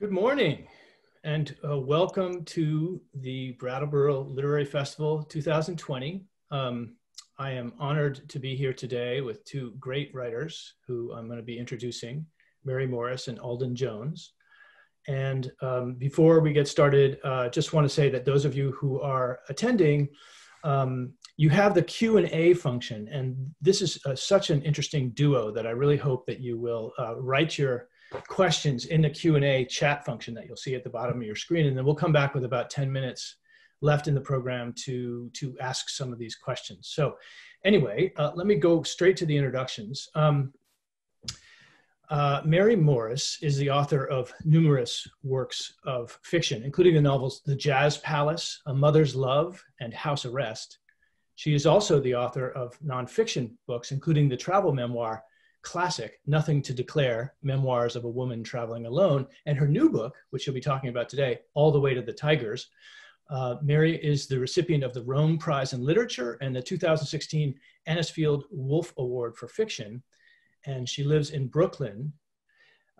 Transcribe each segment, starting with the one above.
Good morning and uh, welcome to the Brattleboro Literary Festival 2020. Um, I am honored to be here today with two great writers who I'm going to be introducing, Mary Morris and Alden Jones. And um, before we get started, uh, just want to say that those of you who are attending, um, you have the Q&A function. And this is uh, such an interesting duo that I really hope that you will uh, write your questions in the Q&A chat function that you'll see at the bottom of your screen. And then we'll come back with about 10 minutes left in the program to, to ask some of these questions. So anyway, uh, let me go straight to the introductions. Um, uh, Mary Morris is the author of numerous works of fiction, including the novels The Jazz Palace, A Mother's Love, and House Arrest. She is also the author of nonfiction books, including the travel memoir classic, Nothing to Declare Memoirs of a Woman Traveling Alone, and her new book, which she'll be talking about today, All the Way to the Tigers. Uh, Mary is the recipient of the Rome Prize in Literature and the 2016 Anisfield Wolf Award for Fiction. And she lives in Brooklyn,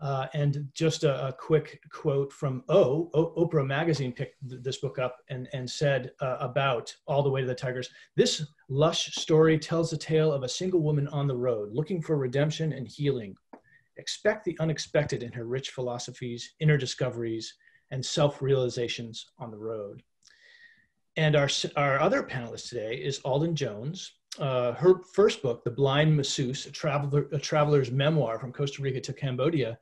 uh, and just a, a, quick quote from O, o Oprah Magazine picked th this book up and, and said uh, about All the Way to the Tigers this lush story tells the tale of a single woman on the road looking for redemption and healing. Expect the unexpected in her rich philosophies, inner discoveries, and self realizations on the road. And our, our other panelist today is Alden Jones, uh, her first book, The Blind Masseuse, a, traveler, a traveler's memoir from Costa Rica to Cambodia,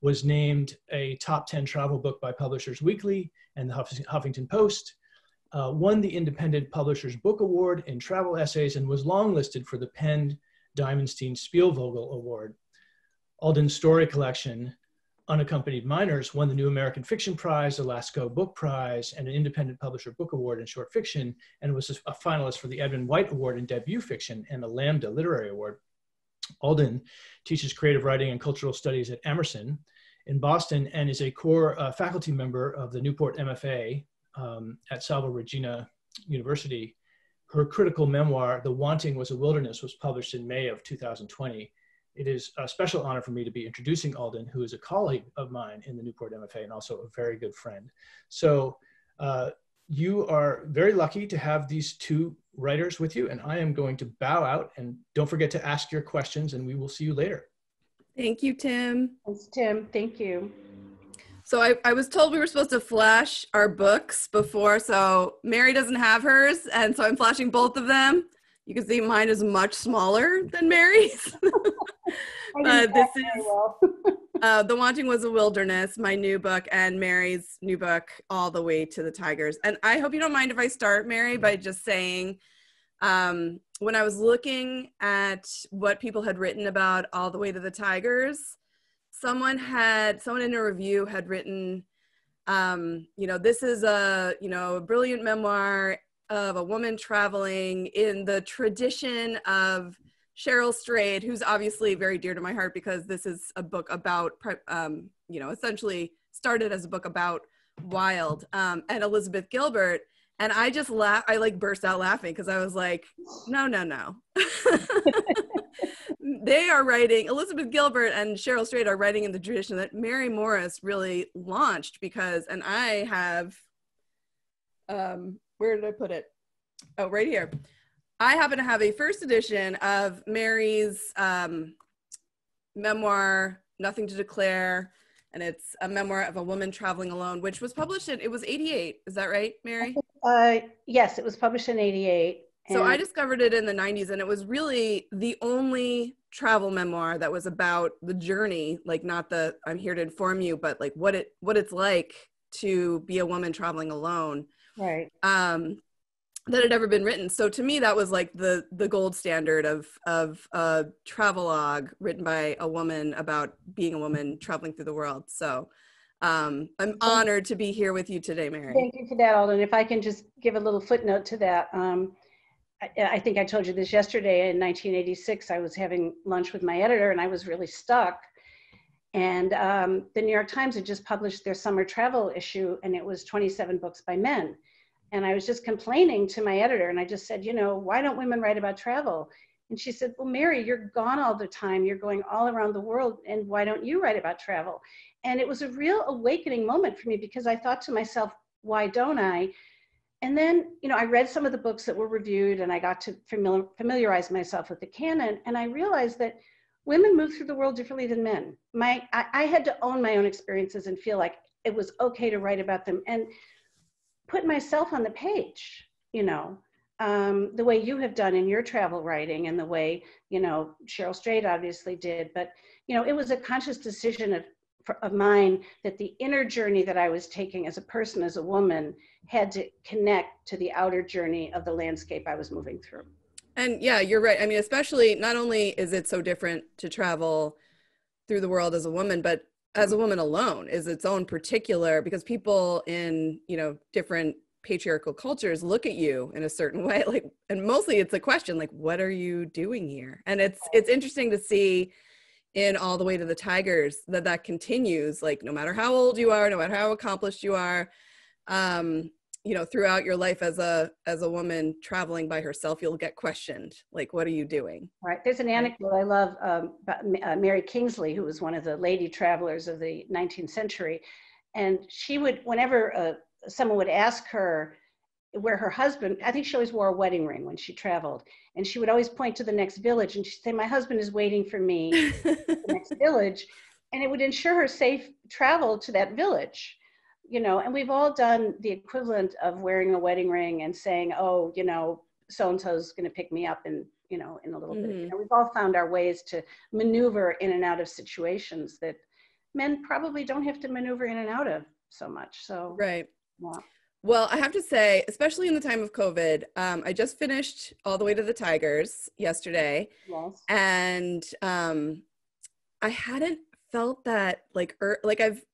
was named a top 10 travel book by Publishers Weekly and the Huffington Post, uh, won the Independent Publishers Book Award in travel essays, and was longlisted for the PEN Diamonstein Spielvogel Award. Alden's story collection, Unaccompanied Minors won the New American Fiction Prize, the Lascaux Book Prize, and an Independent Publisher Book Award in Short Fiction, and was a finalist for the Edmund White Award in Debut Fiction and the Lambda Literary Award. Alden teaches creative writing and cultural studies at Emerson in Boston and is a core uh, faculty member of the Newport MFA um, at Salve Regina University. Her critical memoir, The Wanting Was a Wilderness, was published in May of 2020 it is a special honor for me to be introducing Alden, who is a colleague of mine in the Newport MFA and also a very good friend. So uh, you are very lucky to have these two writers with you, and I am going to bow out and don't forget to ask your questions, and we will see you later. Thank you, Tim. Thanks, Tim. Thank you. So I, I was told we were supposed to flash our books before, so Mary doesn't have hers, and so I'm flashing both of them. You can see mine is much smaller than Mary's. uh, this is well. uh, The Wanting Was a Wilderness, my new book, and Mary's new book, All the Way to the Tigers. And I hope you don't mind if I start, Mary, by just saying um, when I was looking at what people had written about All the Way to the Tigers, someone had, someone in a review had written, um, you know, this is a, you know, a brilliant memoir of a woman traveling in the tradition of Cheryl Strayed, who's obviously very dear to my heart because this is a book about, um, you know, essentially started as a book about Wild um, and Elizabeth Gilbert. And I just laugh, I like burst out laughing because I was like, no, no, no. they are writing, Elizabeth Gilbert and Cheryl Strayed are writing in the tradition that Mary Morris really launched because, and I have um, where did I put it? Oh, right here. I happen to have a first edition of Mary's um, memoir, Nothing to Declare, and it's a memoir of a woman traveling alone, which was published in, it was 88. Is that right, Mary? Uh, yes, it was published in 88. So I discovered it in the 90s, and it was really the only travel memoir that was about the journey, like not the I'm here to inform you, but like what it what it's like to be a woman traveling alone right. um that had ever been written. So to me that was like the the gold standard of of a travelogue written by a woman about being a woman traveling through the world. So um, i'm honored to be here with you today mary. Thank you for that alden. If i can just give a little footnote to that um, I, I think i told you this yesterday. In 1986 i was having lunch with my editor and i was really stuck. And um, the New York Times had just published their summer travel issue, and it was 27 books by men. And I was just complaining to my editor, and I just said, you know, why don't women write about travel? And she said, Well, Mary, you're gone all the time. You're going all around the world. And why don't you write about travel? And it was a real awakening moment for me because I thought to myself, Why don't I? And then, you know, I read some of the books that were reviewed and I got to familiar, familiarize myself with the canon. And I realized that women move through the world differently than men. My, I, I had to own my own experiences and feel like it was okay to write about them and put myself on the page, you know, um, the way you have done in your travel writing and the way, you know, Cheryl Strayed obviously did. But, you know, it was a conscious decision of, of mine that the inner journey that I was taking as a person, as a woman, had to connect to the outer journey of the landscape I was moving through. And yeah, you're right. I mean, especially not only is it so different to travel through the world as a woman, but as a woman alone is its own particular because people in, you know, different patriarchal cultures look at you in a certain way like and mostly it's a question like what are you doing here? And it's it's interesting to see in all the way to the tigers that that continues like no matter how old you are no matter how accomplished you are um you know throughout your life as a as a woman traveling by herself you'll get questioned like what are you doing? Right there's an anecdote i love um, about uh, mary kingsley who was one of the lady travelers of the 19th century and she would whenever uh, someone would ask her where her husband i think she always wore a wedding ring when she traveled and she would always point to the next village and she'd say my husband is waiting for me the next village and it would ensure her safe travel to that village you know, and we've all done the equivalent of wearing a wedding ring and saying, oh, you know, so and so's going to pick me up in, you know, in a little mm-hmm. bit. You know, we've all found our ways to maneuver in and out of situations that men probably don't have to maneuver in and out of so much. So, right. Yeah. Well, I have to say, especially in the time of COVID, um, I just finished All the Way to the Tigers yesterday. Yes. And um, I hadn't felt that like, er, like I've,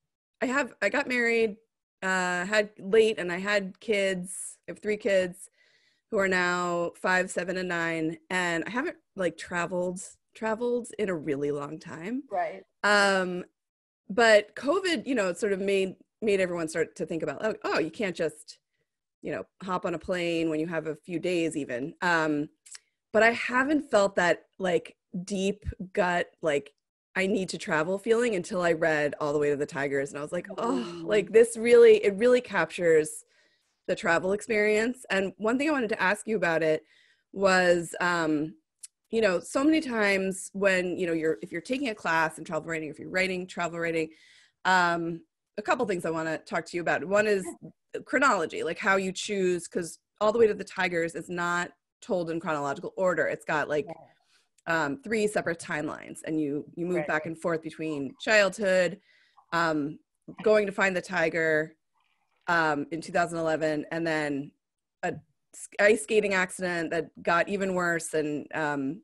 I have, I got married uh, had late and I had kids. I have three kids who are now five, seven, and nine, and I haven't like traveled traveled in a really long time. Right. Um, but COVID, you know, sort of made made everyone start to think about, oh, oh, you can't just, you know, hop on a plane when you have a few days even. Um, but I haven't felt that like deep gut like I need to travel feeling until I read All the Way to the Tigers. And I was like, oh, like this really, it really captures the travel experience. And one thing I wanted to ask you about it was, um, you know, so many times when, you know, you're, if you're taking a class in travel writing, if you're writing travel writing, um, a couple things I want to talk to you about. One is chronology, like how you choose, because All the Way to the Tigers is not told in chronological order. It's got like, um, three separate timelines and you you move right. back and forth between childhood um, going to find the tiger um, in 2011 and then a ice skating accident that got even worse and um,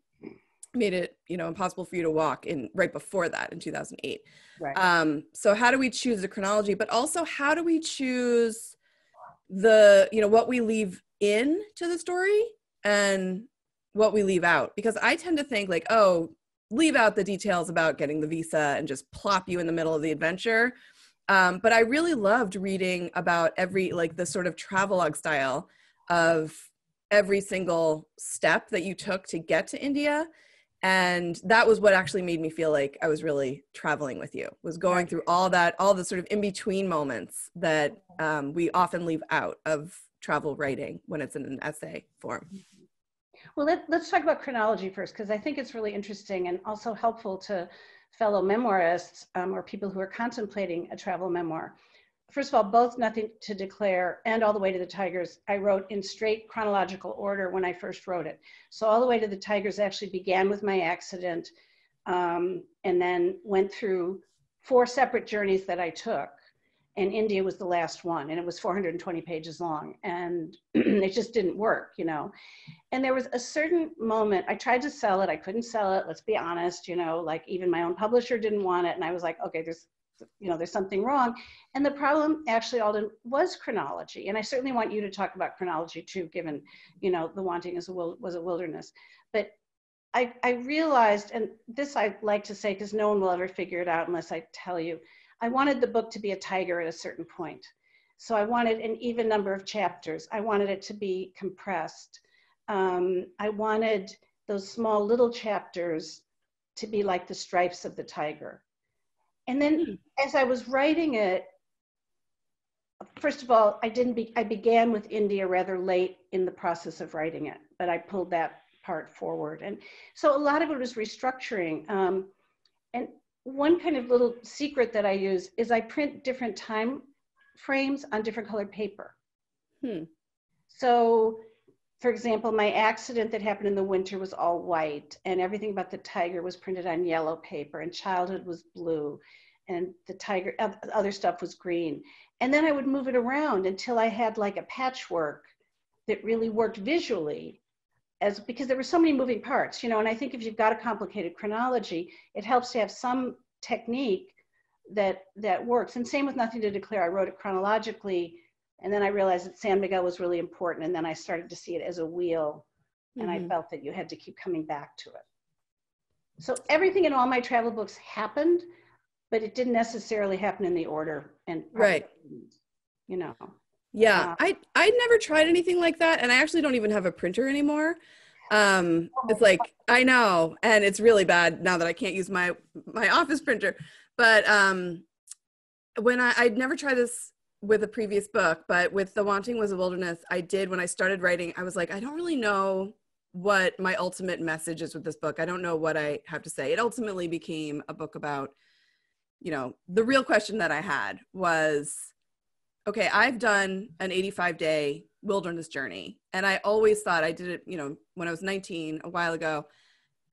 made it you know impossible for you to walk in right before that in 2008 right. Um, so how do we choose the chronology but also how do we choose the you know what we leave in to the story and what we leave out because I tend to think like, oh, leave out the details about getting the visa and just plop you in the middle of the adventure. Um, but I really loved reading about every like the sort of travelogue style of every single step that you took to get to India. And that was what actually made me feel like I was really traveling with you, was going through all that, all the sort of in between moments that um, we often leave out of travel writing when it's in an essay form. Well, let, us talk about chronology first, because I think it's really interesting and also helpful to fellow memoirists um, or people who are contemplating a travel memoir. First of all, both Nothing to Declare and All the Way to the Tigers, I wrote in straight chronological order when I first wrote it. So All the Way to the Tigers actually began with my accident um, and then went through four separate journeys that I took and India was the last one, and it was 420 pages long, and it just didn't work, you know. And there was a certain moment I tried to sell it, I couldn't sell it. Let's be honest, you know, like even my own publisher didn't want it, and I was like, okay, there's, you know, there's something wrong. And the problem, actually, Alden, was chronology, and I certainly want you to talk about chronology too, given, you know, the wanting is a was a wilderness, but. I, I realized, and this I like to say because no one will ever figure it out unless I tell you I wanted the book to be a tiger at a certain point. So I wanted an even number of chapters. I wanted it to be compressed. Um, I wanted those small little chapters to be like the stripes of the tiger. And then Hmm. as I was writing it, first of all, I didn't be, I began with India rather late in the process of writing it, but I pulled that part forward. And so a lot of it was restructuring. Um, and one kind of little secret that I use is I print different time frames on different colored paper. Hmm. So, for example, my accident that happened in the winter was all white, and everything about the tiger was printed on yellow paper, and childhood was blue, and the tiger, other stuff was green. And then I would move it around until I had like a patchwork that really worked visually as because there were so many moving parts, you know, and I think if you've got a complicated chronology, it helps to have some technique that that works. And same with Nothing to Declare. I wrote it chronologically, and then I realized that San Miguel was really important, and then I started to see it as a wheel, and I Mhm. felt that you had to keep coming back to it. So everything in all my travel books happened, but it didn't necessarily happen in the order. And Right. You know. Yeah, Uh, I I never tried anything like that, and I actually don't even have a printer anymore. Um, Oh it's like I know, and it's really bad now that I can't use my my office printer. But um, when I I'd never tried this with a previous book, but with the Wanting Was a Wilderness, I did when I started writing. I was like, I don't really know what my ultimate message is with this book. I don't know what I have to say. It ultimately became a book about, you know, the real question that I had was okay, I've done an 85 day wilderness journey. And I always thought I did it, you know, when I was 19 a while ago.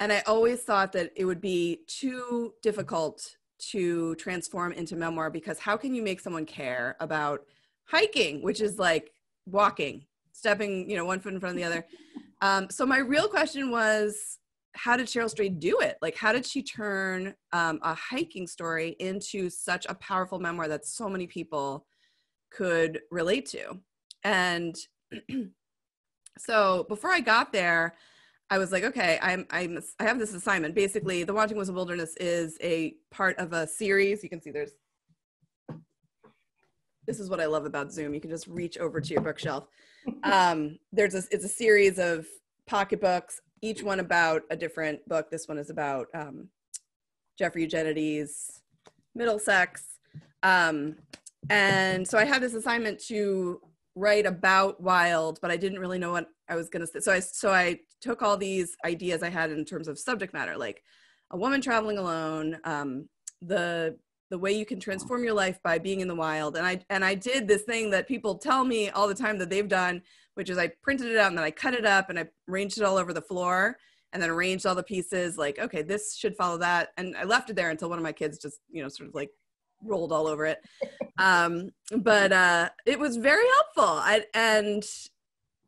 And I always thought that it would be too difficult to transform into memoir because how can you make someone care about hiking, which is like walking, stepping, you know, one foot in front of the other? Um, so my real question was, how did Cheryl Strayed do it? Like, how did she turn um, a hiking story into such a powerful memoir that so many people could relate to? And so before I got there, I was like, okay, I'm, I'm, I have this assignment. Basically, The Wanting Was a Wilderness is a part of a series. You can see there's, this is what I love about Zoom. You can just reach over to your bookshelf. Um, there's a, it's a series of pocketbooks, each one about a different book. This one is about um, Jeffrey Eugenides, Middlesex. Um, and so I had this assignment to write about wild, but I didn't really know what I was going to say. So I, so I took all these ideas I had in terms of subject matter, like a woman traveling alone, um, the the way you can transform your life by being in the wild. And I and I did this thing that people tell me all the time that they've done, which is I printed it out and then I cut it up and I arranged it all over the floor and then arranged all the pieces like, okay, this should follow that. And I left it there until one of my kids just, you know, sort of like rolled all over it. Um, but uh, it was very helpful. I, and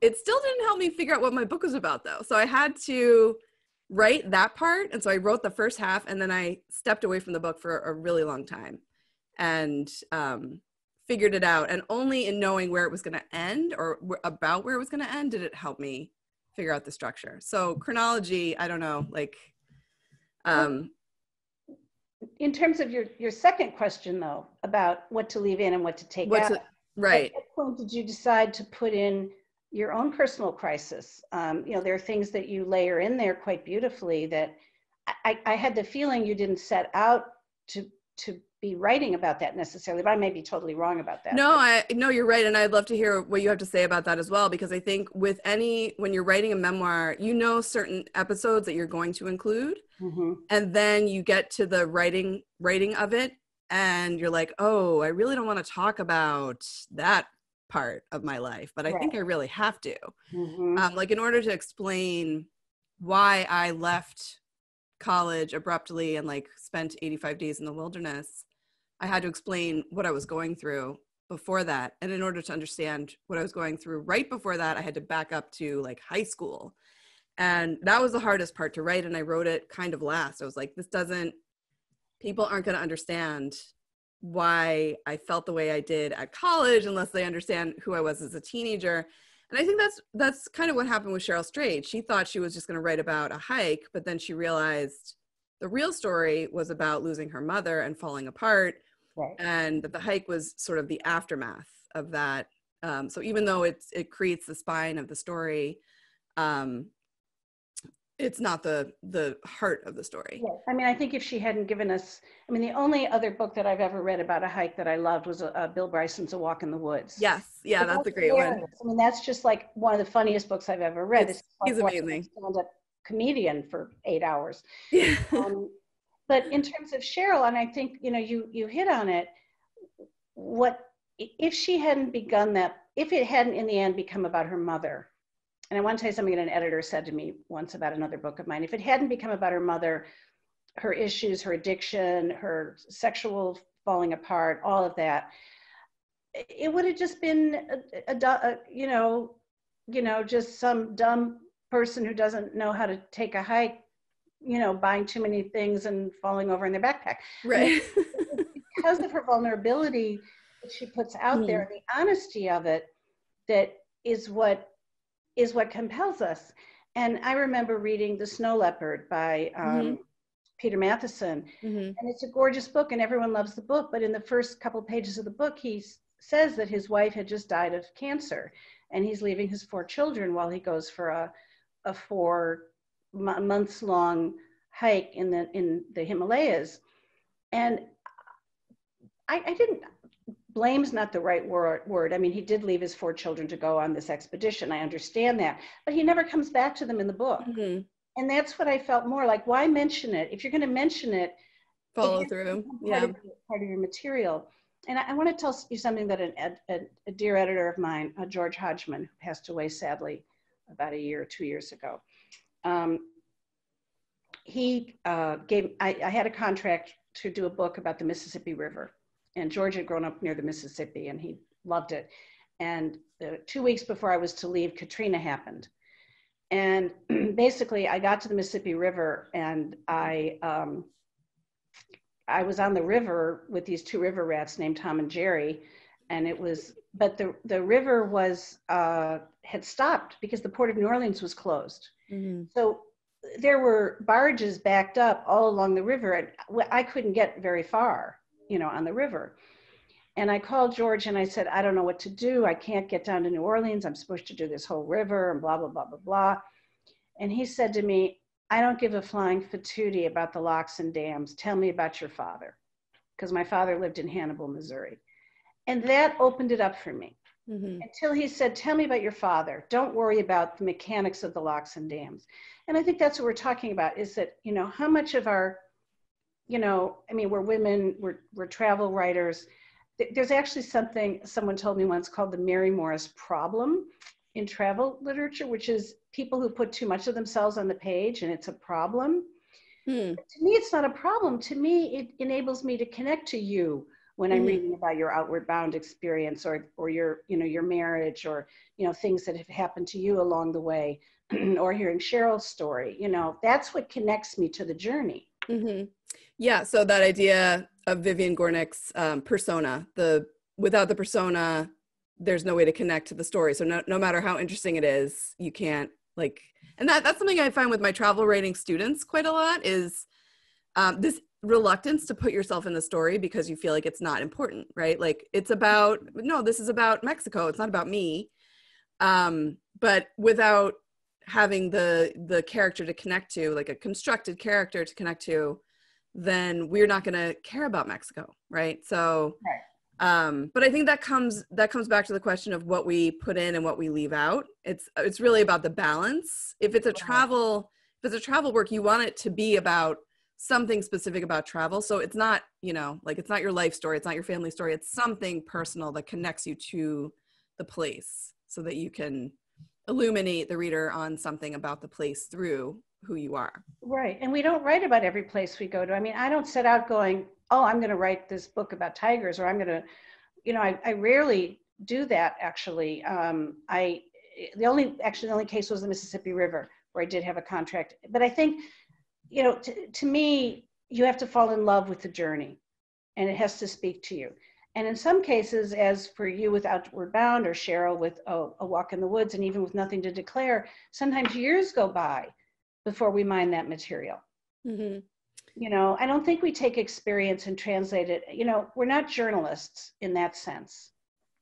it still didn't help me figure out what my book was about though. So I had to write that part. And so I wrote the first half and then I stepped away from the book for a really long time and um, figured it out. And only in knowing where it was going to end or about where it was going to end did it help me figure out the structure. So chronology, I don't know, like, um, In terms of your, your second question though, about what to leave in and what to take what's out. it, right. At what point did you decide to put in your own personal crisis? Um, you know, there are things that you layer in there quite beautifully that I I had the feeling you didn't set out to to be writing about that necessarily, but I may be totally wrong about that. No, I no, you're right, and I'd love to hear what you have to say about that as well. Because I think with any when you're writing a memoir, you know certain episodes that you're going to include, Mhm. and then you get to the writing writing of it, and you're like, oh, I really don't want to talk about that part of my life, but I think I really have to. Mhm. Um, like in order to explain why I left college abruptly and like spent 85 days in the wilderness, I had to explain what I was going through before that. And in order to understand what I was going through right before that, I had to back up to like high school. And that was the hardest part to write. And I wrote it kind of last. I was like, this doesn't, people aren't going to understand why I felt the way I did at college unless they understand who I was as a teenager. And I think that's that's kind of what happened with Cheryl Strayed. She thought she was just going to write about a hike, but then she realized the real story was about losing her mother and falling apart, Right. and that the hike was sort of the aftermath of that. Um, so even though it's it creates the spine of the story, um, it's not the the heart of the story. Yeah. I mean, I think if she hadn't given us, I mean, the only other book that I've ever read about a hike that I loved was uh, Bill Bryson's A Walk in the Woods. Yes, yeah, But that's a great one. I mean, that's just like one of the funniest books I've ever read. It's- It's like he's amazing. stand-up comedian for eight hours. Yeah. Um, but in terms of Cheryl, and I think you know, you you hit on it. What if she hadn't begun that? If it hadn't in the end become about her mother, and I want to tell you something that an editor said to me once about another book of mine. If it hadn't become about her mother, her issues, her addiction, her sexual falling apart, all of that, it would have just been a, a, a you know, you know, just some dumb person who doesn't know how to take a hike, you know, buying too many things and falling over in their backpack right. because of her vulnerability that she puts out there and the honesty of it that is what is what compels us. And i remember reading the snow leopard by um, peter matthiessen. Mhm. and it's a gorgeous book and everyone loves the book but in the first couple pages of the book he says that his wife had just died of cancer and he's leaving his four children while he goes for a, a four mo- months long hike in the in the himalayas. And I, I didn't blame's not the right word word i mean he did leave his four children to go on this expedition i understand that but he never comes back to them in the book Mhm. and that's what i felt more like why mention it if you're going to mention it Follow it has to through. Yeah. part, of, your- part of your material. And I, I want to tell you something that an, ed, a, a dear editor of mine, uh, George Hodgman, who passed away sadly about a year or two years ago, um, he uh, gave, I, I had a contract to do a book about the Mississippi River. And George had grown up near the Mississippi and he loved it. And uh, two weeks before I was to leave, Katrina happened. And basically, I got to the Mississippi River and I, um, I was on the river with these two river rats named Tom and Jerry, and it was, but the the river was uh, had stopped because the port of New Orleans was closed. Mhm. So there were barges backed up all along the river, and I couldn't get very far, you know, on the river. And I called George and I said, I don't know what to do. I can't get down to New Orleans. I'm supposed to do this whole river and blah blah blah blah blah. And he said to me, I don't give a flying fatootie about the locks and dams. Tell me about your father. Because my father lived in Hannibal, Missouri. And that opened it up for me Mhm. until he said, Tell me about your father. Don't worry about the mechanics of the locks and dams. And I think that's what we're talking about is that, you know, how much of our, you know, I mean, we're women, we're, we're travel writers. There's actually something someone told me once called the Mary Morris problem in travel literature, which is people who put too much of themselves on the page and it's a problem Hmm. to me it's not a problem to me it enables me to connect to you when i'm Mhm. reading about your outward bound experience or or your you know your marriage or you know things that have happened to you along the way or hearing cheryl's story you know that's what connects me to the journey hmm Yeah. So that idea of Vivian Gornick's um, persona, the without the persona, there's no way to connect to the story. So no, no matter how interesting it is, you can't like, and that that's something I find with my travel writing students quite a lot is um, this reluctance to put yourself in the story because you feel like it's not important, right? Like it's about no, this is about Mexico. It's not about me. Um, but without having the the character to connect to, like a constructed character to connect to, then we're not going to care about Mexico, right? So, um, but I think that comes that comes back to the question of what we put in and what we leave out. It's it's really about the balance. If it's a travel if it's a travel work, you want it to be about something specific about travel. So it's not you know like it's not your life story, it's not your family story. It's something personal that connects you to the place, so that you can illuminate the reader on something about the place through who you are. right and we don't write about every place we go to. I mean i don't set out going oh i'm going to write this book about tigers or i'm going to you know I, I rarely do that actually. Um, i the only actually the only case was the mississippi river where i did have a contract. But i think you know to, to me you have to fall in love with the journey and it has to speak to you. And in some cases as for you with outward bound or cheryl with oh, a walk in the woods and even with nothing to declare sometimes years go by before we mine that material Mm-hmm. you know i don't think we take experience and translate it you know we're not journalists in that sense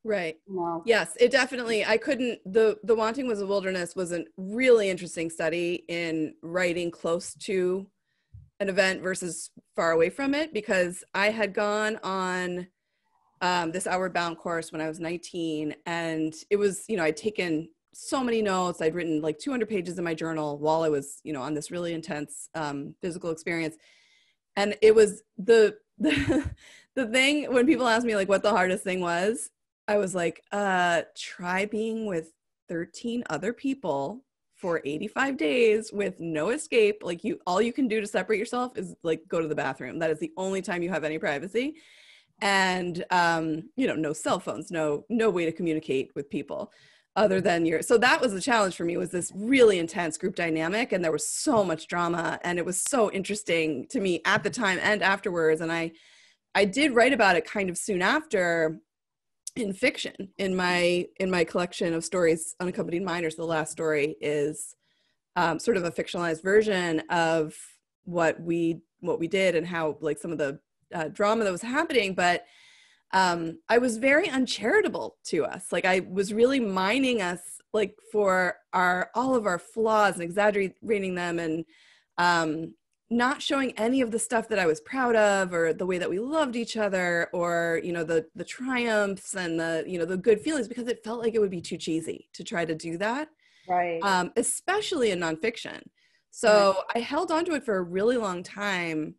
Right. Well, Yes, it definitely. I couldn't. the The Wanting Was a Wilderness was a really interesting study in writing close to an event versus far away from it because I had gone on um, this Outward Bound course when I was 19, and it was you know I'd taken so many notes. I'd written like 200 pages in my journal while I was you know on this really intense um, physical experience, and it was the the the thing when people ask me like what the hardest thing was I was like, uh, try being with 13 other people for 85 days with no escape. Like you all you can do to separate yourself is like go to the bathroom. That is the only time you have any privacy. And um, you know, no cell phones, no no way to communicate with people other than your so that was the challenge for me was this really intense group dynamic and there was so much drama and it was so interesting to me at the time and afterwards and i i did write about it kind of soon after in fiction. In my in my collection of stories unaccompanied minors the last story is um, sort of a fictionalized version of what we what we did and how like some of the uh, drama that was happening but um, i was very uncharitable to us like i was really mining us like for our all of our flaws and exaggerating them and um, not showing any of the stuff that I was proud of or the way that we loved each other or you know the the triumphs and the you know the good feelings because it felt like it would be too cheesy to try to do that right. um, especially in nonfiction so right. I held on to it for a really long time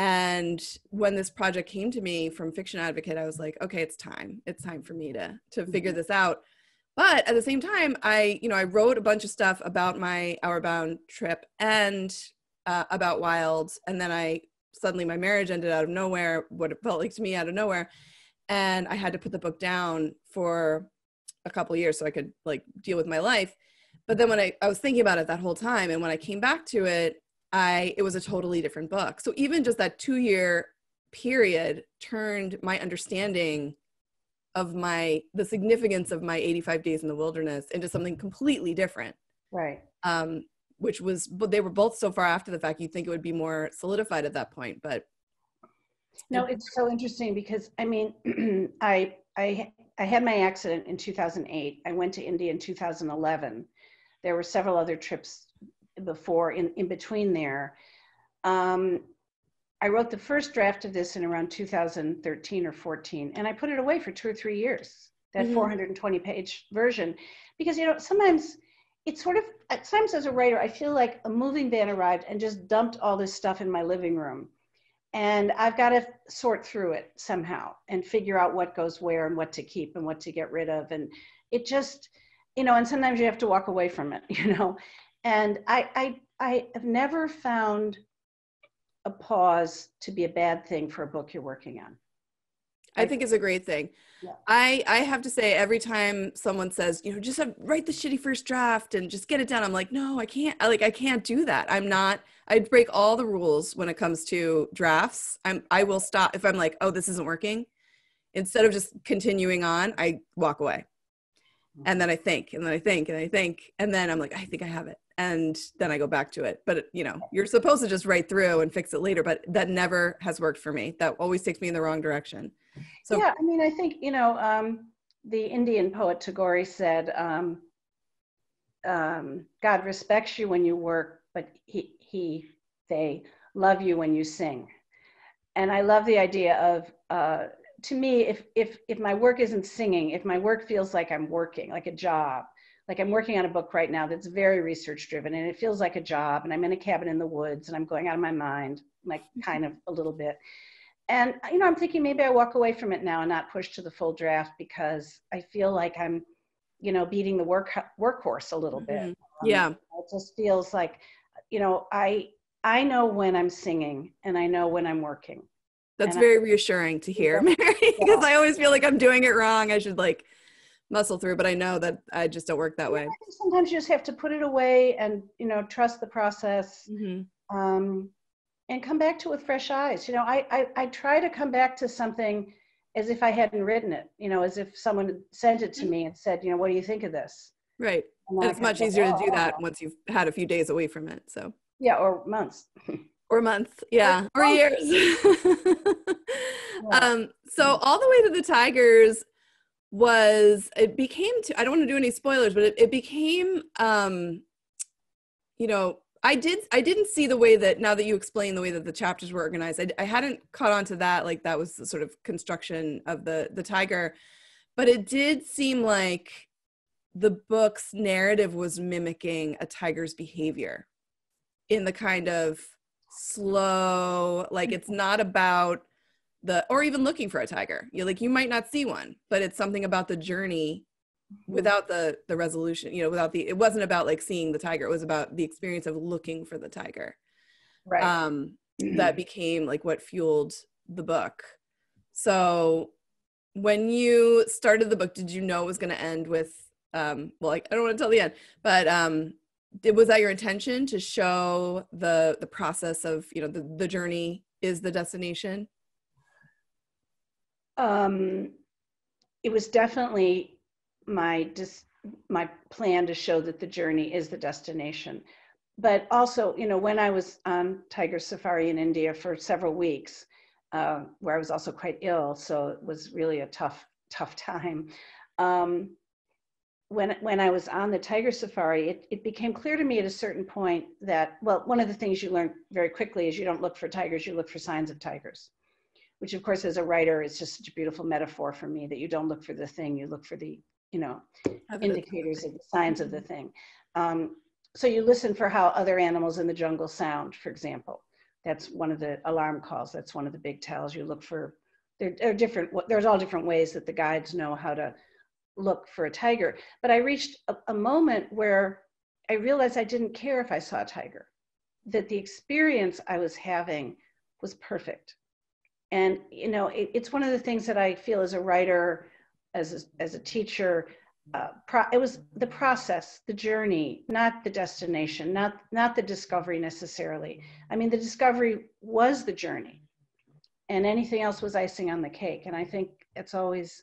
and when this project came to me from Fiction Advocate I was like okay it's time. It's time for me to to figure this out. But at the same time i you know i wrote a bunch of stuff about my outward bound trip and uh, about wild and then i suddenly my marriage ended out of nowhere what it felt like to me out of nowhere. And i had to put the book down for a couple years so i could like deal with my life. But then when I, I was thinking about it that whole time and when i came back to it i it was a totally different book. So even just that two year period turned my understanding of my the significance of my 85 days in the wilderness into something completely different. Right. Um which was but they were both so far after the fact you'd think it would be more solidified at that point but no it's so interesting because i mean i i i had my accident in 2008 i went to india in 2011 there were several other trips before in in between there um, i wrote the first draft of this in around 2013 or 14 and i put it away for two or three years that mm-hmm. 420 page version because you know sometimes it's sort of at times as a writer, I feel like a moving van arrived and just dumped all this stuff in my living room. And I've got to sort through it somehow and figure out what goes where and what to keep and what to get rid of. And it just, you know, and sometimes you have to walk away from it, you know. And I I I have never found a pause to be a bad thing for a book you're working on. I think it's a great thing. Yeah. I I have to say every time someone says, you know, just have, write the shitty first draft and just get it done, I'm like, no, I can't. I, like I can't do that. I'm not. I break all the rules when it comes to drafts. I'm I will stop if I'm like, oh, this isn't working. Instead of just continuing on, I walk away, and then I think, and then I think, and I think, and then I'm like, I think I have it, and then I go back to it. But you know, you're supposed to just write through and fix it later, but that never has worked for me. That always takes me in the wrong direction. So yeah, I mean, I think you know, um, the Indian poet Tagore said, um, um, "God respects you when you work, but he he they love you when you sing." And I love the idea of. Uh, to me, if if if my work isn't singing, if my work feels like I'm working, like a job, like I'm working on a book right now that's very research driven and it feels like a job and I'm in a cabin in the woods and I'm going out of my mind, like kind of a little bit. And you know i'm thinking maybe i walk away from it now and not push to the full draft because i feel like i'm you know beating the work workhorse a little bit. Mm-hmm. um, yeah. it just feels like you know i i know when i'm singing and i know when i'm working. That's and very I, reassuring to hear mary because i always feel like i'm doing it wrong. I should like muscle through but i know that i just don't work that way sometimes you just have to put it away and you know trust the process mm-hmm. um and come back to it with fresh eyes. You know, I, I, I try to come back to something as if I hadn't written it, you know, as if someone sent it to me and said, you know, what do you think of this? Right. And, and it's much easier to do that once you've had a few days away from it. So, yeah, or months. or months. Yeah. Or, or years. yeah. Um, so, all the way to the Tigers, was it became to, I don't want to do any spoilers, but it, it became um you know I did I didn't see the way that now that you explain the way that the chapters were organized I, I hadn't caught on to that like that was the sort of construction of the the tiger but it did seem like the book's narrative was mimicking a tiger's behavior in the kind of slow like it's not about the or even looking for a tiger. You like you might not see one but it's something about the journey mm-hmm. without the the resolution you know without the it wasn't about like seeing the tiger. It was about the experience of looking for the tiger. Right. Um that became like what fueled the book. So when you started the book did you know it was going to end with um well like i don't want to tell the end but um did, was that your intention to show the the process of you know the, the journey is the destination um, it was definitely my dis- my plan to show that the journey is the destination. But also, you know, when I was on tiger safari in India for several weeks, uh, where I was also quite ill, so it was really a tough, tough time. Um, when when I was on the tiger safari, it, it became clear to me at a certain point that well, one of the things you learn very quickly is you don't look for tigers, you look for signs of tigers which of course as a writer is just such a beautiful metaphor for me that you don't look for the thing you look for the you know indicators of the signs of the thing. Um, so you listen for how other animals in the jungle sound for example. That's one of the alarm calls. That's one of the big tells. You look for there, there are different there's all different ways that the guides know how to look for a tiger. But i reached a, a moment where i realized i didn't care if i saw a tiger that the experience i was having was perfect and you know it, it's one of the things that i feel as a writer as a, as a teacher uh, pro- it was the process the journey not the destination not not the discovery necessarily. I mean the discovery was the journey and anything else was icing on the cake. And i think it's always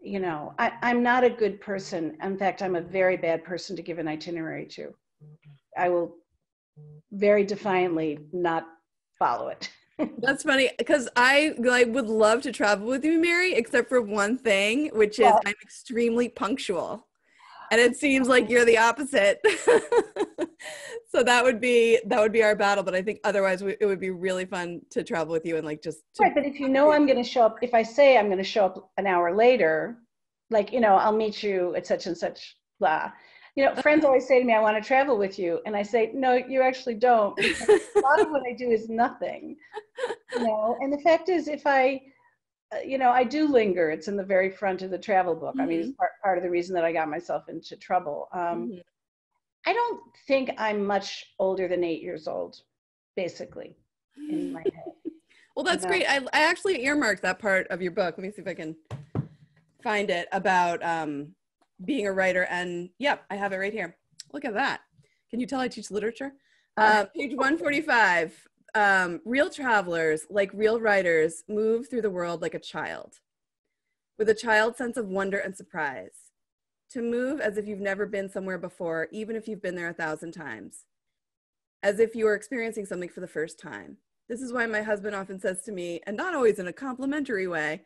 you know I, i'm not a good person. In fact i'm a very bad person to give an itinerary to. I will very defiantly not follow it That's funny because I like would love to travel with you, Mary, except for one thing, which is I'm extremely punctual. And it seems like you're the opposite. so that would be that would be our battle. But I think otherwise we, it would be really fun to travel with you and like just right. But if you know I'm going to show up, if I say I'm going to show up an hour later, like you know I'll meet you at such and such blah you know, friends always say to me, I want to travel with you. And I say, no, you actually don't. a lot of what I do is nothing, you know, and the fact is if I, uh, you know, I do linger. It's in the very front of the travel book. Mm-hmm. I mean, it's mm-hmm. part, part of the reason that I got myself into trouble. Um, mm-hmm. I don't think I'm much older than eight years old, basically, in my head. well, that's great. I, I actually earmarked that part of your book. Let me see if I can find it about um, being a writer and yep i have it right here. Look at that. Can you tell i teach literature? Uh, page 145 um, real travelers like real writers move through the world like a child with a child's sense of wonder and surprise to move as if you've never been somewhere before even if you've been there a thousand times as if you are experiencing something for the first time. This is why my husband often says to me and not always in a complimentary way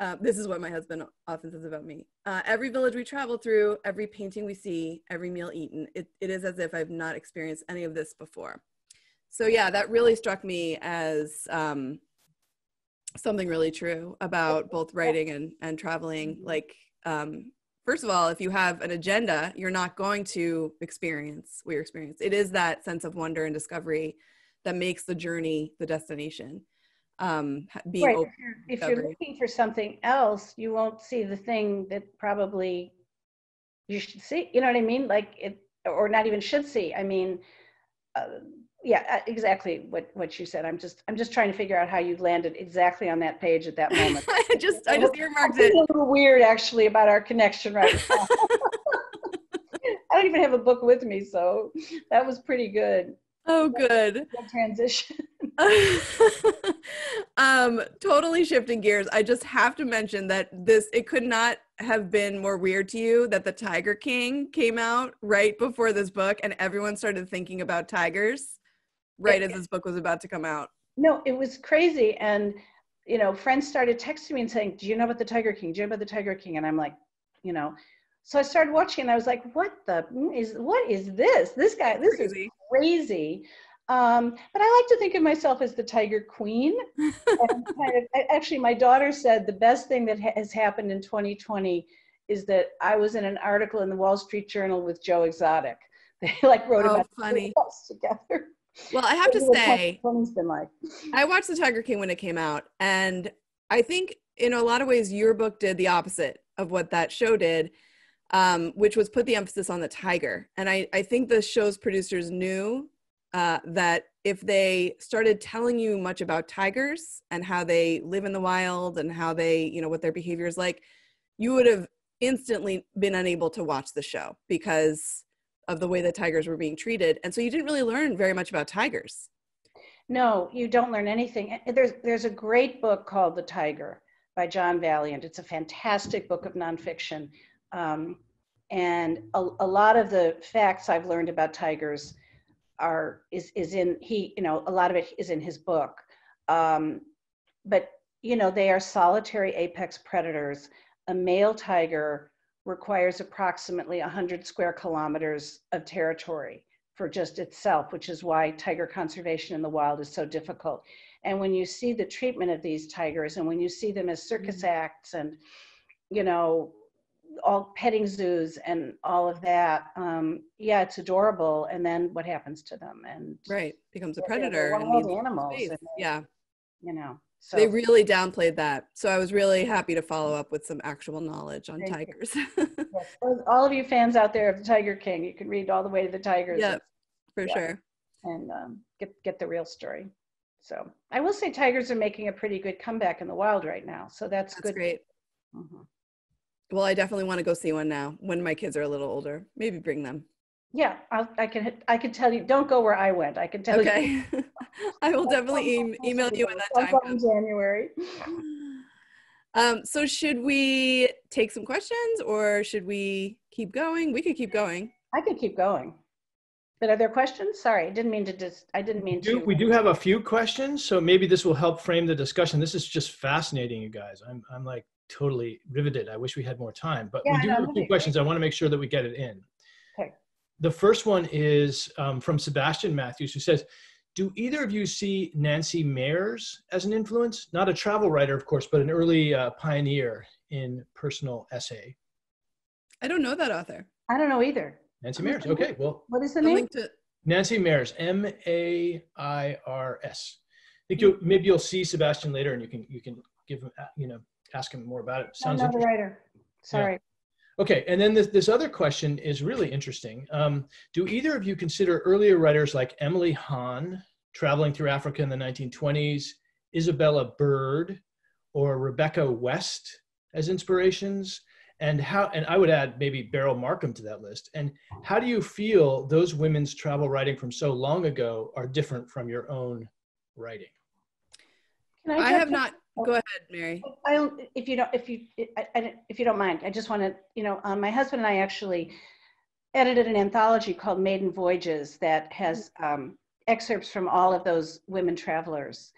uh, this is what my husband often says about me. Uh, every village we travel through, every painting we see, every meal eaten, it, it is as if I've not experienced any of this before. So yeah, that really struck me as um, something really true about both writing and, and traveling. Like, um, first of all, if you have an agenda, you're not going to experience what you experience. It is that sense of wonder and discovery that makes the journey the destination um, being right. If you're, if you're looking for something else, you won't see the thing that probably you should see. You know what I mean? Like it, or not even should see. I mean, uh, yeah, uh, exactly what what you said. I'm just I'm just trying to figure out how you landed exactly on that page at that moment. I just I just earmarked it. A little weird actually about our connection right now. I don't even have a book with me, so that was pretty good. Oh, good. good transition. um, totally shifting gears. I just have to mention that this it could not have been more weird to you that the Tiger King came out right before this book, and everyone started thinking about tigers right it, as this book was about to come out. No, it was crazy, and you know, friends started texting me and saying, "Do you know about the Tiger King? Do you know about the Tiger King?" And I'm like, you know, so I started watching, and I was like, "What the is? What is this? This guy, this crazy. is crazy." Um, but I like to think of myself as the Tiger Queen. kind of, actually, my daughter said the best thing that has happened in 2020 is that I was in an article in the Wall Street Journal with Joe Exotic. They like wrote oh, about funny. us together. Well, I have to say, like. I watched The Tiger King when it came out, and I think in a lot of ways your book did the opposite of what that show did, um, which was put the emphasis on the tiger. And I, I think the show's producers knew uh, that if they started telling you much about tigers and how they live in the wild and how they, you know, what their behavior is like, you would have instantly been unable to watch the show because of the way that tigers were being treated. And so you didn't really learn very much about tigers. No, you don't learn anything. There's there's a great book called The Tiger by John Vaillant. It's a fantastic book of nonfiction. Um, and a, a lot of the facts I've learned about tigers are is is in he you know a lot of it is in his book um, but you know they are solitary apex predators a male tiger requires approximately 100 square kilometers of territory for just itself, which is why tiger conservation in the wild is so difficult. And when you see the treatment of these tigers and when you see them as circus mm-hmm. acts and, you know, all petting zoos and all of that, um, yeah, it's adorable. And then what happens to them? And right, becomes a predator. Wild animals. And, yeah. You know. So. They really downplayed that. So I was really happy to follow up with some actual knowledge on tigers. yes. All of you fans out there of the Tiger King, you can read all the way to the tigers. Yep, for yeah, sure. And um, get get the real story. So I will say tigers are making a pretty good comeback in the wild right now. So that's, that's good. great. Mm-hmm. Well, I definitely want to go see one now when my kids are a little older. Maybe bring them. Yeah, I'll, i can. I can tell you. Don't go where I went. I can tell okay. you. Okay. I will definitely e- email you when that time comes. January. Um, so should we take some questions or should we keep going? We could keep going. I could keep going. But are there questions? Sorry, I didn't mean to just. I didn't mean we do, to. We do have a few questions, so maybe this will help frame the discussion. This is just fascinating, you guys. I'm I'm like totally riveted. I wish we had more time, but yeah, we do have a few questions. I want to make sure that we get it in. Okay the first one is um, from Sebastian Matthews, who says, do either of you see Nancy Mairs as an influence? Not a travel writer, of course, but an early uh, pioneer in personal essay. I don't know that author. I don't know either. Nancy Mairs. Okay, well. What is the name? To- Nancy Mairs, M A I R S. I think you maybe you'll see Sebastian later, and you can you can give him uh, you know ask him more about it. Sounds I'm not a writer. Sorry. Okay, and then this, this other question is really interesting. Um, do either of you consider earlier writers like Emily Hahn, traveling through Africa in the 1920s, Isabella Bird, or Rebecca West as inspirations? And how, and I would add maybe Beryl Markham to that list. And how do you feel those women's travel writing from so long ago are different from your own writing? I, I have not Go ahead, Mary. I, if you don't, if you, I, if you don't mind, I just want to, you know, um, my husband and I actually edited an anthology called Maiden Voyages that has um, excerpts from all of those women travelers,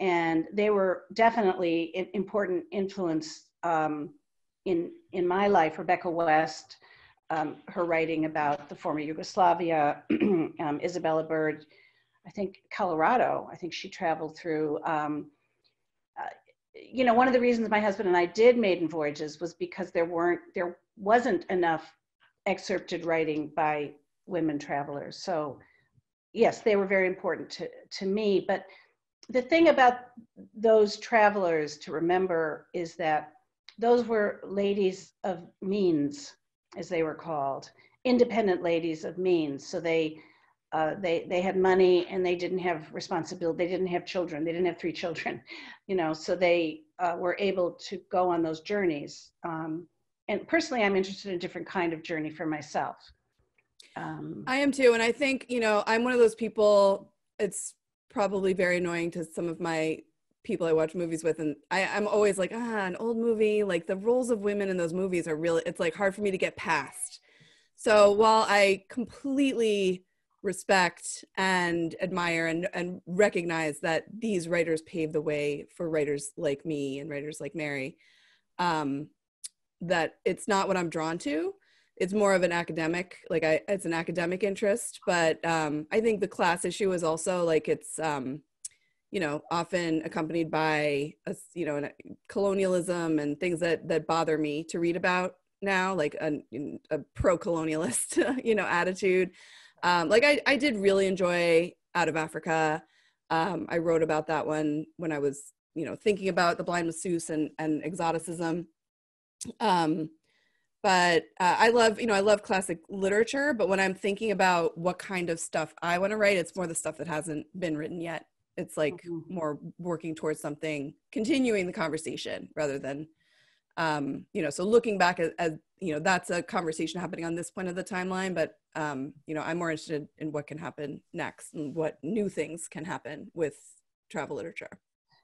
and they were definitely an important influence um, in in my life. Rebecca West, um, her writing about the former Yugoslavia, um, Isabella Bird, I think Colorado. I think she traveled through. Um, you know, one of the reasons my husband and I did maiden voyages was because there weren't, there wasn't enough excerpted writing by women travelers. So yes, they were very important to, to me. But the thing about those travelers to remember is that those were ladies of means, as they were called, independent ladies of means. So they uh, they they had money and they didn't have responsibility. They didn't have children. They didn't have three children, you know. So they uh, were able to go on those journeys. Um, and personally, I'm interested in a different kind of journey for myself. Um, I am too, and I think you know I'm one of those people. It's probably very annoying to some of my people I watch movies with, and I, I'm always like, ah, an old movie. Like the roles of women in those movies are really. It's like hard for me to get past. So while I completely respect and admire and, and recognize that these writers paved the way for writers like me and writers like Mary. Um, that it's not what I'm drawn to. It's more of an academic, like I, it's an academic interest. But um, I think the class issue is also like it's, um, you know, often accompanied by a, you know, colonialism and things that that bother me to read about now, like a, a pro-colonialist, you know, attitude. Um, like I, I did really enjoy Out of Africa. Um, I wrote about that one when I was, you know, thinking about the blind masseuse and, and exoticism. Um, but uh, I love, you know, I love classic literature. But when I'm thinking about what kind of stuff I want to write, it's more the stuff that hasn't been written yet. It's like mm-hmm. more working towards something, continuing the conversation rather than um, you know, so looking back at, at, you know, that's a conversation happening on this point of the timeline, but, um, you know, I'm more interested in what can happen next and what new things can happen with travel literature.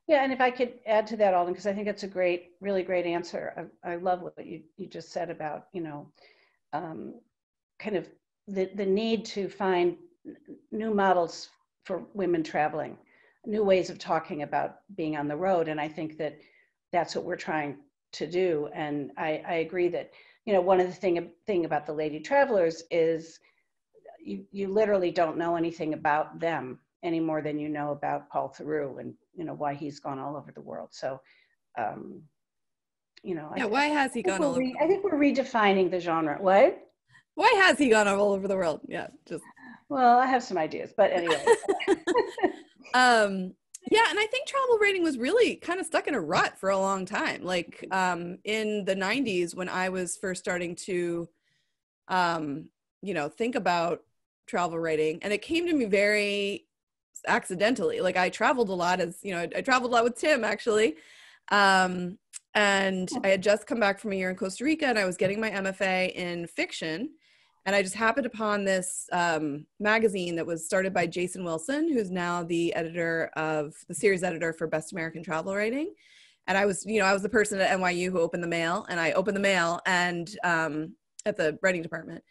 Yeah, and if I could add to that, Alden, because I think it's a great, really great answer. I, I love what you, you just said about, you know, um, kind of the, the need to find new models for women traveling, new ways of talking about being on the road. And I think that that's what we're trying to do. And I, I agree that, you know, one of the thing, thing about the lady travelers is you, you literally don't know anything about them any more than you know about Paul Theroux and, you know, why he's gone all over the world. So, um, you know, yeah, I, why has he gone all over? Re- I think we're redefining the genre. What? Why has he gone all over the world? Yeah, just. Well, I have some ideas, but anyway. um, yeah and i think travel writing was really kind of stuck in a rut for a long time like um, in the 90s when i was first starting to um, you know think about travel writing and it came to me very accidentally like i traveled a lot as you know i, I traveled a lot with tim actually um, and i had just come back from a year in costa rica and i was getting my mfa in fiction and I just happened upon this um, magazine that was started by Jason Wilson, who's now the editor of the series editor for Best American Travel Writing. And I was, you know, I was the person at NYU who opened the mail, and I opened the mail and um, at the writing department,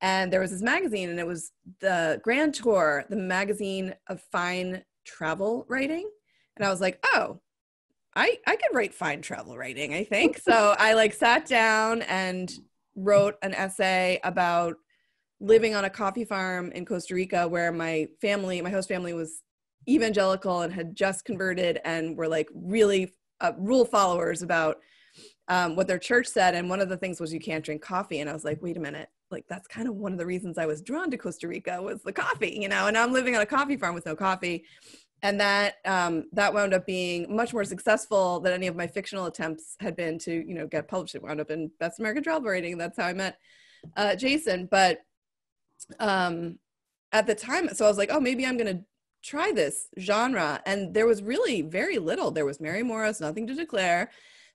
and there was this magazine, and it was the Grand Tour, the magazine of fine travel writing, and I was like, oh, I I could write fine travel writing, I think. so I like sat down and wrote an essay about living on a coffee farm in Costa Rica where my family, my host family was evangelical and had just converted and were like really uh, rule followers about um, what their church said. And one of the things was you can't drink coffee. And I was like, wait a minute, like that's kind of one of the reasons I was drawn to Costa Rica was the coffee, you know, and I'm living on a coffee farm with no coffee and that um, that wound up being much more successful than any of my fictional attempts had been to you know get published. It wound up in Best American Travel Writing. That's how I met uh, Jason. But um, at the time, so I was like, oh, maybe I'm to try this genre. And there was really very little. There was Mary Morris, Nothing to Declare,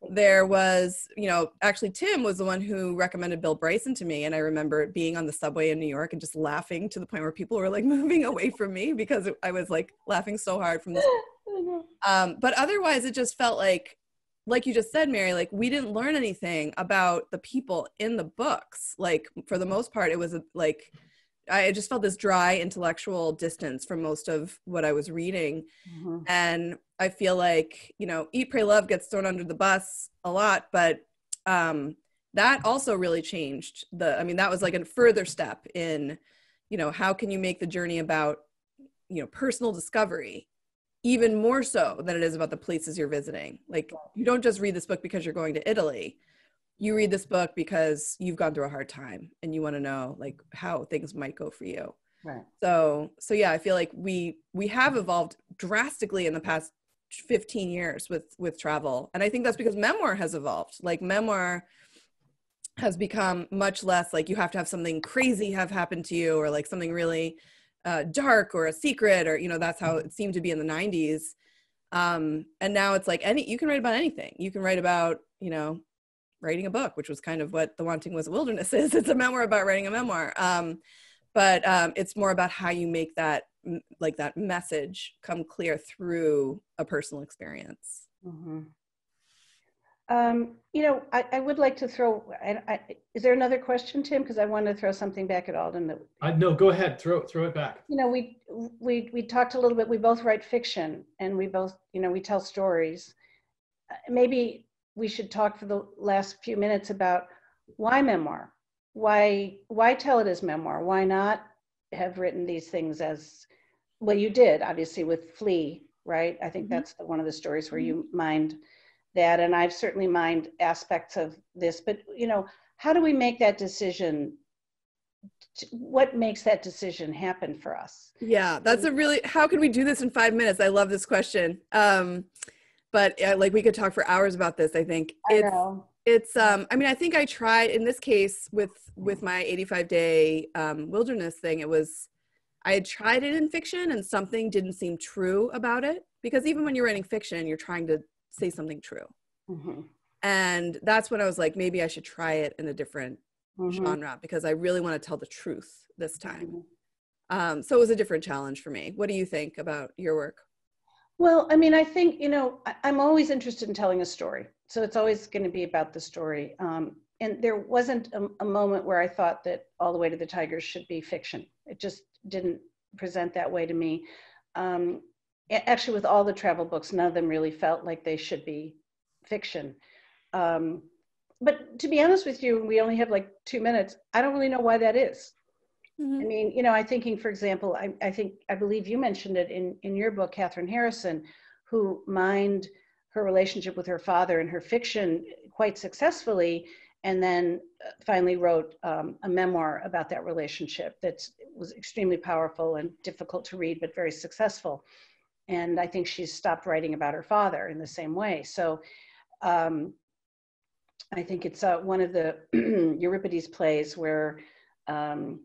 there was, you know, actually Tim was the one who recommended Bill Bryson to me. And I remember being on the subway in New York and just laughing to the point where people were like moving away from me because I was like laughing so hard from this. Um, but otherwise, it just felt like, like you just said, Mary, like we didn't learn anything about the people in the books. Like for the most part, it was like, I just felt this dry intellectual distance from most of what I was reading. Mm-hmm. And I feel like, you know, Eat, Pray, Love gets thrown under the bus a lot, but um, that also really changed the, I mean, that was like a further step in, you know, how can you make the journey about, you know, personal discovery even more so than it is about the places you're visiting. Like, you don't just read this book because you're going to Italy. You read this book because you've gone through a hard time and you want to know like how things might go for you. Right. So so yeah i feel like we we have evolved drastically in the past 15 years with with travel and i think that's because memoir has evolved like memoir has become much less like you have to have something crazy have happened to you or like something really uh, dark or a secret or you know that's how it seemed to be in the 90s um, and now it's like any you can write about anything you can write about you know writing a book, which was kind of what The Wanting Was a Wilderness is. It's a memoir about writing a memoir. Um, but um, it's more about how you make that like that message come clear through a personal experience. Mm-hmm. Um, you know, I, I would like to throw, I, I, is there another question, Tim? Because I want to throw something back at Alden that, I, no, go ahead, throw, throw it back. you know, we, we, we talked a little bit, we both write fiction and we both, you know, we tell stories. Uh, Maybe we should talk for the last few minutes about why memoir? Why, why tell it as memoir? Why not have written these things as, well, you did, obviously, with Flea, right? I think Mhm. that's the, one of the stories where you mind that, and I've certainly mined aspects of this, but, you know, how do we make that decision? What makes that decision happen for us? Yeah, that's a really. How can we do this in five minutes? I love this question. Um, but uh, like we could talk for hours about this. I think I it's know. It's. Um, I mean, I think I tried in this case with with my 85 day um, wilderness thing. It was I had tried it in fiction, and something didn't seem true about it because even when you're writing fiction, you're trying to say something true, Mhm, and that's when I was like, maybe I should try it in a different mhm, genre because I really want to tell the truth this time. mhm. Um, so it was a different challenge for me. What do you think about your work? Well, I mean, I think, you know, I, I'm always interested in telling a story. So it's always going to be about the story. Um, and there wasn't a, a moment where I thought that All the Way to the Tigers should be fiction. It just didn't present that way to me. Um, actually, with all the travel books, none of them really felt like they should be fiction. Um, but to be honest with you, we only have like two minutes. I don't really know why that is. I mean, you know, I'm thinking, for example, I, I think, I believe you mentioned it in, in your book, Kathryn Harrison, who mined her relationship with her father in her fiction quite successfully, and then uh, finally wrote um, a memoir about that relationship that was extremely powerful and difficult to read, but very successful. And I think she's stopped writing about her father in the same way. So um, I think it's uh, one of the Euripides plays where um,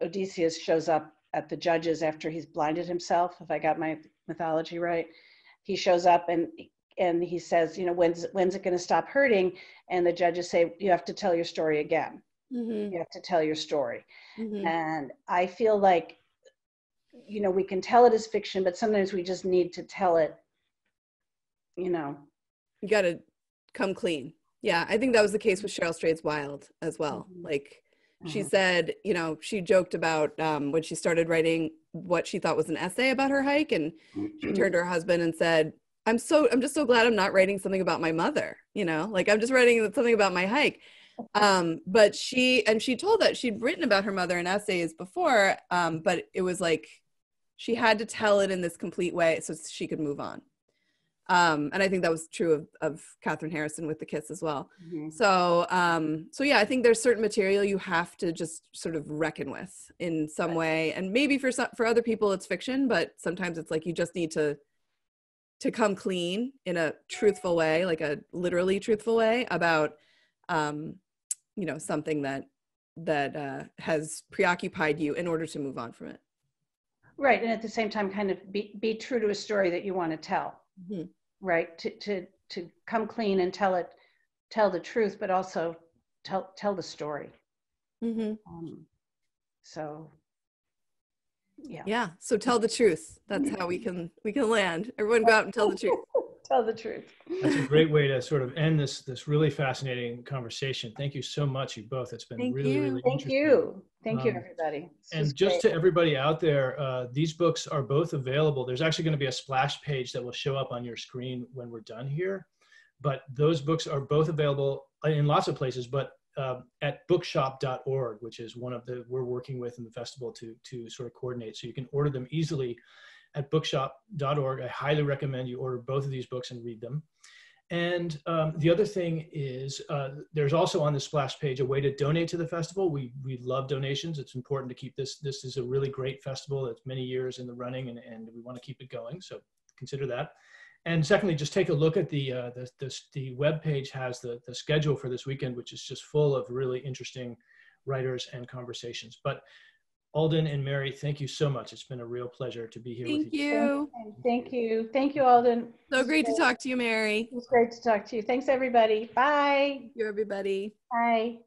Odysseus shows up at the judges after he's blinded himself, if I got my mythology right. He shows up and and he says, you know, when's when's it going to stop hurting? And the judges say, you have to tell your story again. Mm-hmm. You have to tell your story. Mm-hmm. And I feel like, you know, we can tell it as fiction, but sometimes we just need to tell it, you know. You got to come clean. Yeah, I think that was the case with Cheryl Strayed's Wild as well. Mhm. Like she Mhm. said, you know, she joked about um, when she started writing what she thought was an essay about her hike, and she turned to her husband and said, "I'm so, I'm just so glad I'm not writing something about my mother. You know, like I'm just writing something about my hike." Um, but she and she told that she'd written about her mother in essays before, um, but it was like she had to tell it in this complete way so she could move on. Um, and I think that was true of, of Kathryn Harrison with the kiss as well. Mhm. So, um, so yeah, I think there's certain material you have to just sort of reckon with in some way, and maybe for some, for other people it's fiction, but sometimes it's like you just need to to come clean in a truthful way, like a literally truthful way about, um, you know, something that that uh, has preoccupied you in order to move on from it. Right, and at the same time, kind of be, be true to a story that you want to tell. Mhm. Right, to, to, to come clean and tell it, tell the truth, but also tell, tell the story. Mm-hmm. Um, so, yeah. Yeah. So tell the truth. That's how we can we can land. Everyone go out and tell the truth. tell the truth. That's a great way to sort of end this this really fascinating conversation. Thank you so much, you both. It's been Thank really, you. really Thank you. Thank you, Um, everybody. This And just great. to everybody out there, uh, these books are both available. There's actually going to be a splash page that will show up on your screen when we're done here. But those books are both available in lots of places, but uh, at bookshop.org, which is one of the we're working with in the festival to to sort of coordinate. So you can order them easily at bookshop.org. I highly recommend you order both of these books and read them. And um, the other thing is, uh, there's also on the splash page a way to donate to the festival. We we love donations. It's important to keep this. This is a really great festival. It's many years in the running, and, and we want to keep it going. So consider that. And secondly, just take a look at the uh, the, the the web page has the the schedule for this weekend, which is just full of really interesting writers and conversations. But Alden and Mary, thank you so much. It's been a real pleasure to be here Thank with you. you. Thank you. Thank you, Alden. So great to talk to you, Mary. It's great to talk to you. Thanks, everybody. Bye. You, everybody. Bye.